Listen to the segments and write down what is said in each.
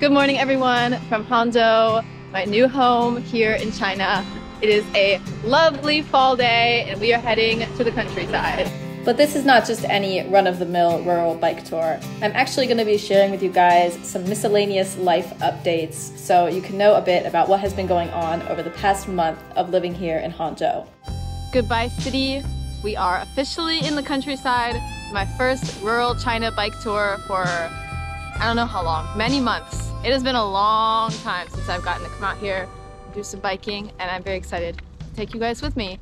Good morning, everyone, from Hangzhou, my new home here in China. It is a lovely fall day, and we are heading to the countryside. But this is not just any run of the mill rural bike tour. I'm actually going to be sharing with you guys some miscellaneous life updates so you can know a bit about what has been going on over the past month of living here in Hangzhou. Goodbye, city. We are officially in the countryside. My first rural China bike tour for I don't know how long, many months. It has been a long time since I've gotten to come out here, do some biking, and I'm very excited to take you guys with me.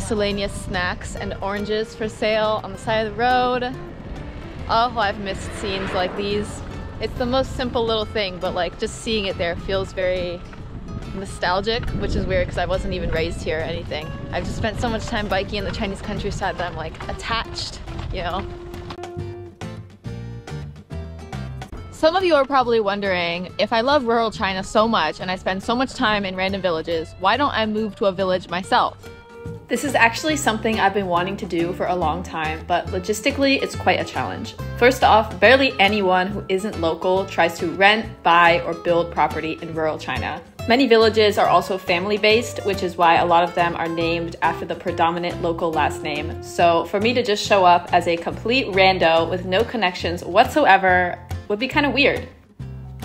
Miscellaneous snacks and oranges for sale on the side of the road. Oh, I've missed scenes like these. It's the most simple little thing, but like just seeing it there feels very nostalgic, which is weird because I wasn't even raised here or anything. I've just spent so much time biking in the Chinese countryside that I'm like attached, you know? Some of you are probably wondering, if I love rural China so much and I spend so much time in random villages, why don't I move to a village myself? This is actually something I've been wanting to do for a long time, but logistically, it's quite a challenge. First off, barely anyone who isn't local tries to rent, buy, or build property in rural China. Many villages are also family based, which is why a lot of them are named after the predominant local last name. So for me to just show up as a complete rando with no connections whatsoever would be kind of weird.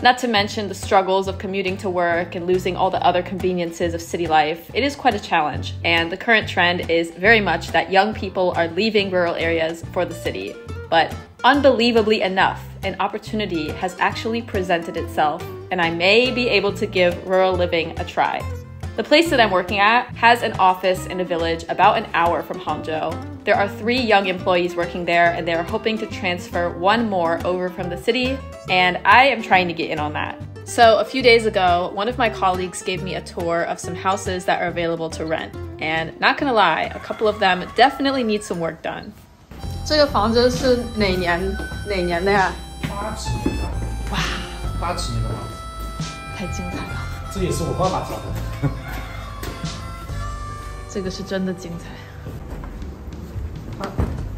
Not to mention the struggles of commuting to work and losing all the other conveniences of city life. It is quite a challenge, and the current trend is very much that young people are leaving rural areas for the city. But unbelievably enough, an opportunity has actually presented itself, and I may be able to give rural living a try. The place that I'm working at has an office in a village about an hour from Hangzhou. There are three young employees working there, and they are hoping to transfer one more over from the city, and I am trying to get in on that. So, a few days ago, one of my colleagues gave me a tour of some houses that are available to rent. And not gonna lie, a couple of them definitely need some work done. 这个房子是哪年哪年的呀？八几年的。哇，八几年的房子，太精彩了。 这也是我爸爸教的。这个是真的精彩。它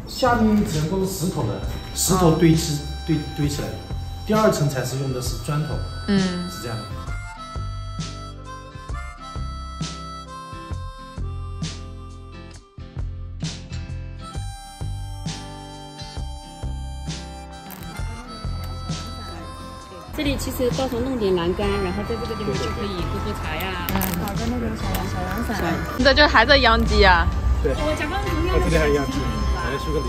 下面一层都是石头的，石头堆砌堆堆起来的，第二层才是用的是砖头，嗯，是这样的。这里其实到时候弄点栏杆，然后在这个地方就可以喝喝茶呀，搞个那种小阳小阳伞。你在这还在养鸡啊？对。我这里还养鸡，还在修个里。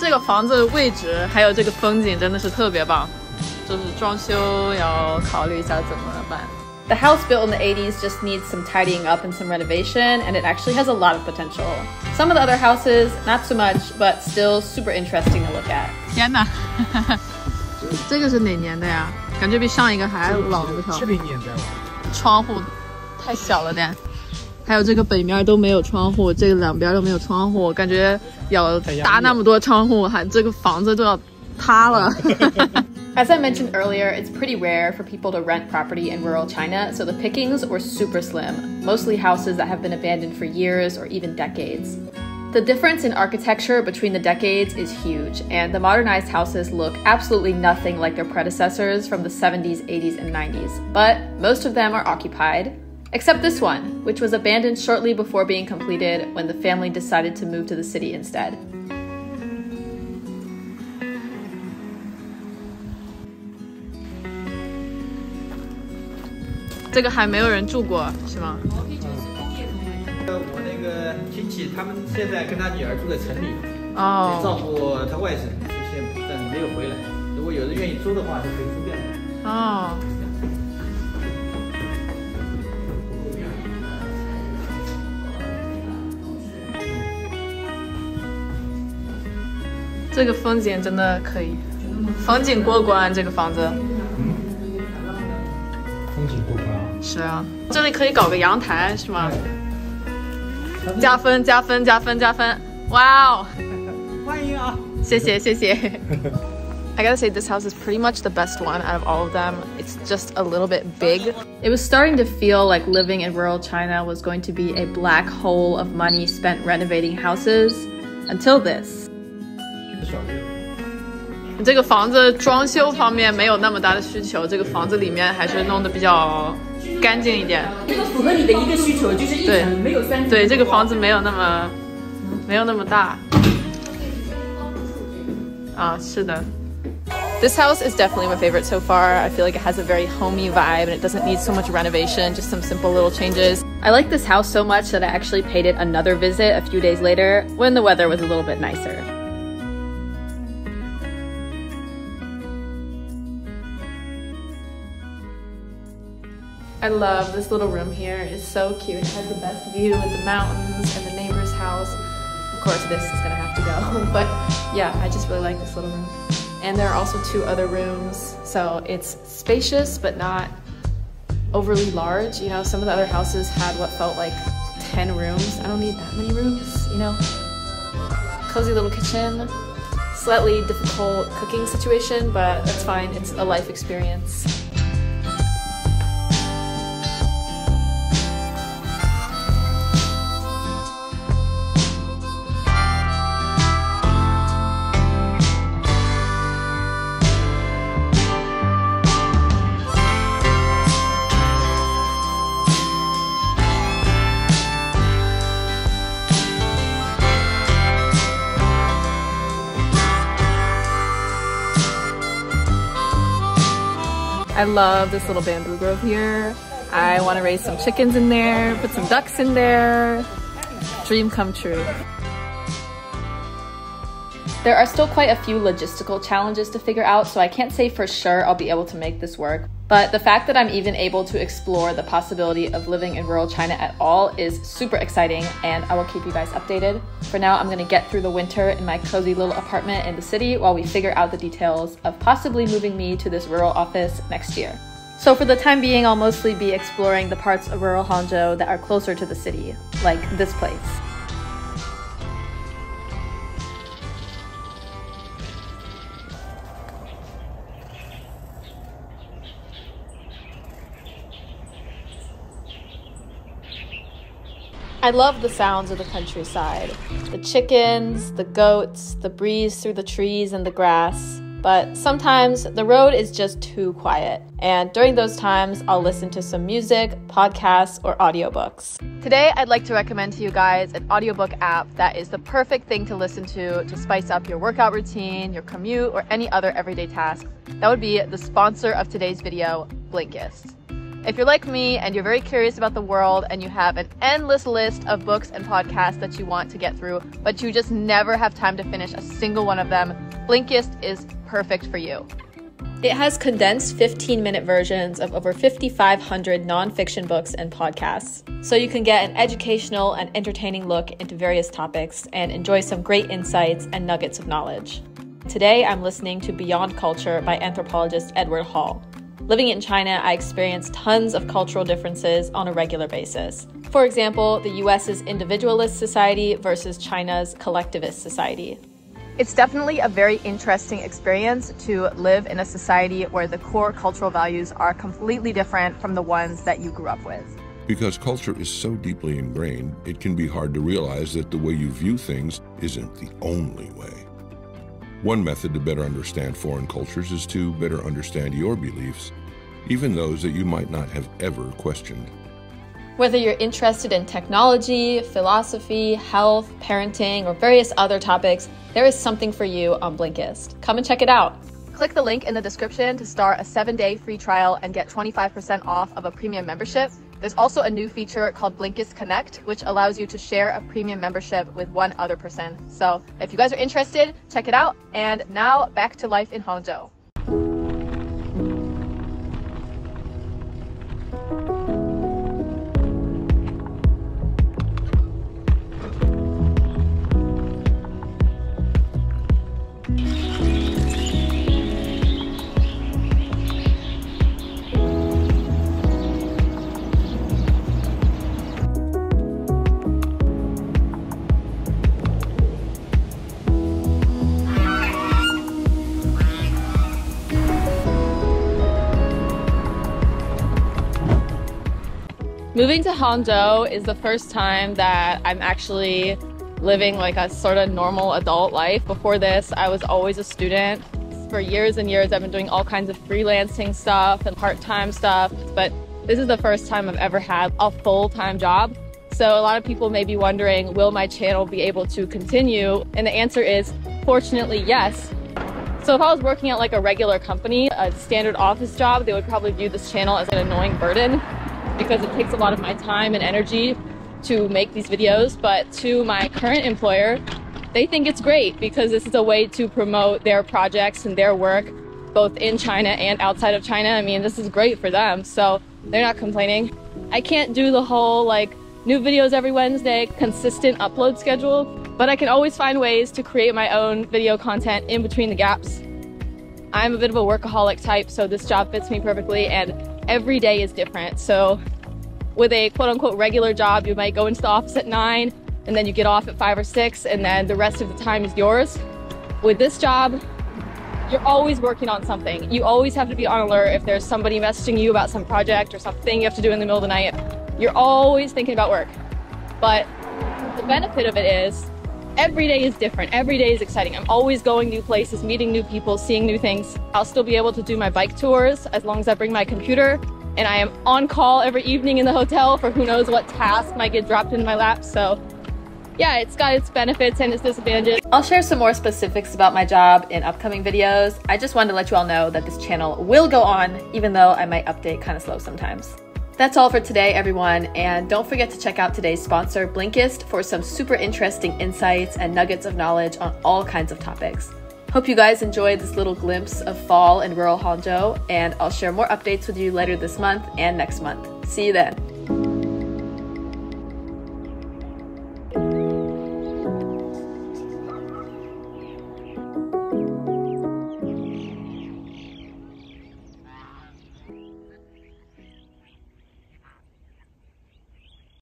这个房子位置还有这个风景真的是特别棒，就是装修要考虑一下怎么办。The house built in the 80s just needs some tidying up and some renovation, and it actually has a lot of potential. Some of the other houses, not so much, but still super interesting to look at. 天哪，这个是哪年的呀？感觉比上一个还老了七零年代吧。窗户太小了点，还有这个北面都没有窗户，这个两边都没有窗户，感觉要搭那么多窗户，还这个房子都要塌了。As I mentioned earlier, it's pretty rare for people to rent property in rural China, so the pickings were super slim, mostly houses that have been abandoned for years or even decades. The difference in architecture between the decades is huge, and the modernized houses look absolutely nothing like their predecessors from the 70s, 80s, and 90s. But most of them are occupied, except this one, which was abandoned shortly before being completed when the family decided to move to the city instead. This 亲戚他们现在跟他女儿住在城里，哦，照顾他外甥，就现但没有回来。如果有人愿意租的话，就可以租掉。哦。这个风景真的可以，风景过关，这个房子。风景过关啊。是啊，这里可以搞个阳台，是吗？加分，加分，加分，加分！哇哦！欢迎啊！谢谢，谢谢。I gotta say, this house is pretty much the best one out of all of them. It's just a little bit big. It was starting to feel like living in rural China was going to be a black hole of money spent renovating houses until this. 这个房子装修方面没有那么大的需求，这个房子里面还是弄得比较 干净一点。这个符合你的一个需求，就是一层没有三。对，这个房子没有那么没有那么大。啊，是的。This house is definitely my favorite so far. I feel like it has a very homey vibe and it doesn't need so much renovation, just some simple little changes. I like this house so much that I actually paid it another visit a few days later when the weather was a little bit nicer. I love this little room here. It's so cute. It has the best view of the mountains and the neighbor's house. Of course, this is gonna have to go, but yeah, I just really like this little room. And there are also two other rooms. So it's spacious, but not overly large. You know, some of the other houses had what felt like 10 rooms. I don't need that many rooms, you know? Cozy little kitchen. Slightly difficult cooking situation, but that's fine. It's a life experience. Love this little bamboo grove here. I want to raise some chickens in there, put some ducks in there. Dream come true. There are still quite a few logistical challenges to figure out, so I can't say for sure I'll be able to make this work. But the fact that I'm even able to explore the possibility of living in rural China at all is super exciting, and I will keep you guys updated. For now, I'm gonna get through the winter in my cozy little apartment in the city while we figure out the details of possibly moving me to this rural office next year. So for the time being, I'll mostly be exploring the parts of rural Hangzhou that are closer to the city, like this place. I love the sounds of the countryside the chickens, the goats, the breeze through the trees and the grass. But sometimes the road is just too quiet. And during those times, I'll listen to some music, podcasts, or audiobooks. Today, I'd like to recommend to you guys an audiobook app that is the perfect thing to listen to to spice up your workout routine, your commute, or any other everyday task. That would be the sponsor of today's video, Blinkist. If you're like me and you're very curious about the world and you have an endless list of books and podcasts that you want to get through, but you just never have time to finish a single one of them, Blinkist is perfect for you. It has condensed 15 minute versions of over 5,500 nonfiction books and podcasts, so you can get an educational and entertaining look into various topics and enjoy some great insights and nuggets of knowledge. Today, I'm listening to Beyond Culture by anthropologist Edward Hall. Living in China, I experience tons of cultural differences on a regular basis. For example, the US's individualist society versus China's collectivist society. It's definitely a very interesting experience to live in a society where the core cultural values are completely different from the ones that you grew up with. Because culture is so deeply ingrained, it can be hard to realize that the way you view things isn't the only way. One method to better understand foreign cultures is to better understand your beliefs, even those that you might not have ever questioned. Whether you're interested in technology, philosophy, health, parenting, or various other topics, there is something for you on Blinkist. Come and check it out. Click the link in the description to start a seven day free trial and get 25% off of a premium membership. There's also a new feature called Blinkist Connect, which allows you to share a premium membership with one other person. So if you guys are interested, check it out. And now back to life in Hangzhou. Moving to Hangzhou is the first time that I'm actually living like a sort of normal adult life. Before this, I was always a student. For years and years, I've been doing all kinds of freelancing stuff and part-time stuff, but this is the first time I've ever had a full-time job. So a lot of people may be wondering, will my channel be able to continue? And the answer is, fortunately, yes. So if I was working at like a regular company, a standard office job, they would probably view this channel as an annoying burden because it takes a lot of my time and energy to make these videos. But to my current employer, they think it's great because this is a way to promote their projects and their work both in China and outside of China. I mean, this is great for them, so they're not complaining. I can't do the whole like new videos every Wednesday, consistent upload schedule, but I can always find ways to create my own video content in between the gaps. I'm a bit of a workaholic type, so this job fits me perfectly and every day is different. So with a quote unquote regular job, you might go into the office at nine and then you get off at five or six and then the rest of the time is yours. With this job, you're always working on something. You always have to be on alert if there's somebody messaging you about some project or something you have to do in the middle of the night. You're always thinking about work. But the benefit of it is every day is different. Every day is exciting. I'm always going new places, meeting new people, seeing new things. I'll still be able to do my bike tours as long as I bring my computer. And I am on call every evening in the hotel for who knows what task might get dropped into my lap. So yeah, it's got its benefits and its disadvantages. I'll share some more specifics about my job in upcoming videos. I just wanted to let you all know that this channel will go on, even though I might update kind of slow sometimes. That's all for today, everyone, and don't forget to check out today's sponsor, Blinkist, for some super interesting insights and nuggets of knowledge on all kinds of topics. Hope you guys enjoyed this little glimpse of fall in rural Hangzhou, and I'll share more updates with you later this month and next month. See you then.